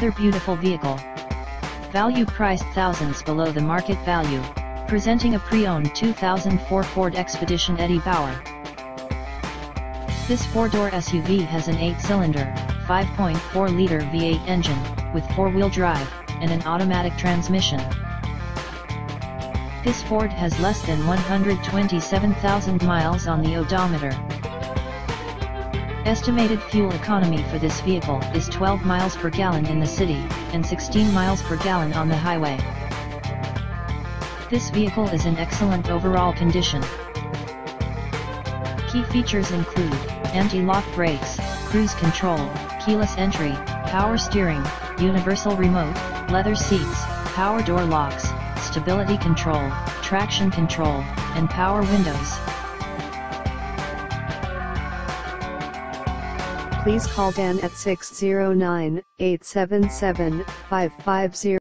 Another beautiful vehicle. Value priced thousands below the market value, presenting a pre-owned 2004 Ford Expedition Eddie Bauer. This four-door SUV has an 8-cylinder, 5.4-liter V8 engine, with four-wheel drive, and an automatic transmission. This Ford has less than 127,000 miles on the odometer. Estimated fuel economy for this vehicle is 12 miles per gallon in the city, and 16 miles per gallon on the highway. This vehicle is in excellent overall condition. Key features include, anti-lock brakes, cruise control, keyless entry, power steering, universal remote, leather seats, power door locks, stability control, traction control, and power windows. Please call Dan at 609 877 5500.